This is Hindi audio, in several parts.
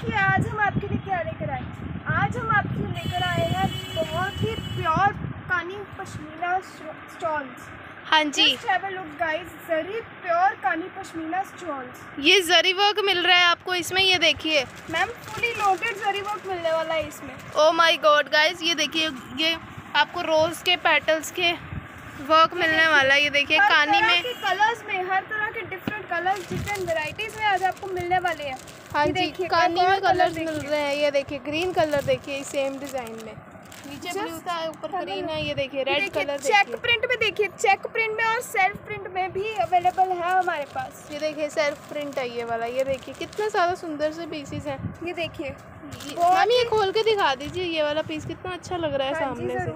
देखिए आज हम आपके लिए क्या लेकर आए? आज हम आपके लिए लेकर आए हैं बहुत ही प्योर कानी पश्मीना स्टॉल्स। हाँ जी। Look guys zari pure Kani pashmina stoles. ये जरी वर्क मिल रहा है आपको इसमें ये देखिए। Ma'am fully loaded zari work मिलने वाला है इसमें। ओ माय गॉड गाइस ये देखिए ये आपको रोज के पेटल्स के वर्क मिलने वाला है ये देखिए कानी में कलर्स में हर तरह के डिफरेंट वैरायटीज में आज आपको मिलने वाले हैं। हाँ जी देखिए, कानी में कलर्स कलर मिल रहे हैं ये देखिए ग्रीन कलर देखिए सेम डिज़ाइन में। नीचे ब्लू था ऊपर ग्रीन है ये देखिए रेड कलर चेक प्रिंट में देखिए चेक प्रिंट में और सेल्फ प्रिंट में भी अवेलेबल है हमारे पास। ये देखिए सेल्फ प्रिंट है ये वाला ये देखिए कितने सारे सुंदर से पीसेस हैं। ये देखिए मैम ये खोल के दिखा दीजिए ये वाला पीस कितना अच्छा लग रहा है हाँ सामने से।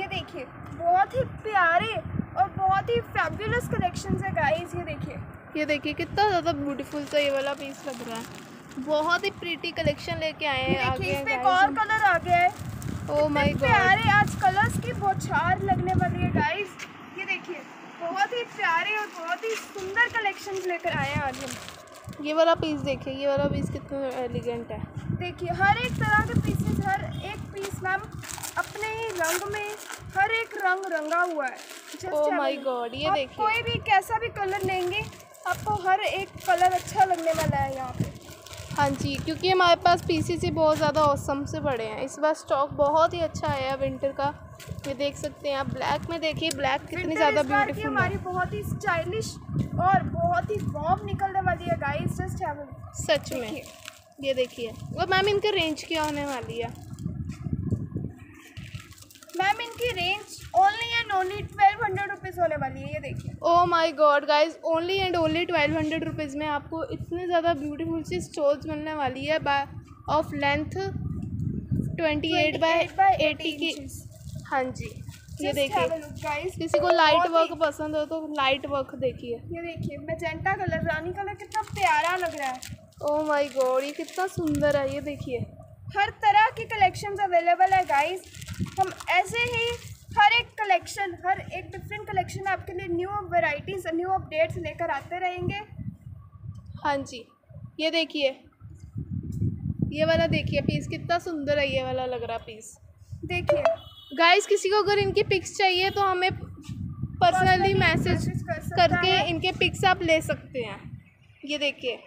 ये देखिए बहुत ही प्यारे और बहुत ही फैबुलस कलेक्शन है गाइस ये देखिए। ये देखिए कितना ज़्यादा ब्यूटीफुल सा ये वाला पीस लग रहा है। बहुत ही प्रीटी कलेक्शन लेके आए हैं आगे इसमें एक और कलर आ गया है। ओ माय गॉड प्यारे आज कलर्स की बौछार लगने वाली है गाइस ये देखिए बहुत ही प्यारे और बहुत ही सुंदर कलेक्शन लेकर आए हैं आज हम। ये वाला पीस देखिए ये वाला पीस कितना एलिगेंट है। देखिए हर एक तरह के पीसेस हर एक पीस मैम अपने ही रंग में हर एक रंग रंगा हुआ है। ओ माय गॉड ये देखिए। कोई भी कैसा भी कलर लेंगे आपको हर एक कलर अच्छा लगने वाला है यहाँ पे। हाँ जी क्योंकि हमारे पास पीसी से बहुत ज़्यादा औसम से बड़े हैं। इस बार स्टॉक बहुत ही अच्छा आया है विंटर का। ये देख सकते हैं आप ब्लैक में देखिए ब्लैक कितनी ज़्यादा ब्यूटीफुल हमारी बहुत ही स्टाइलिश और बहुत ही वॉर्म निकलने वाली है गाइस जस्ट सच में। ये देखिए। और मैम इनका रेंज क्या होने वाली है? मैम इनकी range only and only twelve होने वाली है ये देखिए। ओ my god guys only and only twelve hundred rupees में आपको इतने ज़्यादा ब्यूटीफुल सी स्टोर्स मिलने वाली है by of length twenty eight by 28 एटी की हाँ जी ये देखिए. किसी को लाइट वर्क पसंद हो तो लाइट वर्क देखिए। ये देखिए मैजेंटा कलर रानी कलर कितना प्यारा लग रहा है। ओ माय गॉड ये कितना सुंदर है ये देखिए। हर तरह की कलेक्शंस अवेलेबल है गाइस हम ऐसे ही हर एक कलेक्शन हर एक डिफरेंट कलेक्शन आपके लिए न्यू वैरायटीज न्यू अपडेट्स लेकर आते रहेंगे। हाँ जी ये देखिए। ये वाला देखिए पीस कितना सुंदर है ये वाला लग रहा पीस देखिए। गाइस किसी को अगर इनकी पिक्स चाहिए तो हमें पर्सनली मैसेज कर करके इनके पिक्स आप ले सकते हैं। ये देखिए।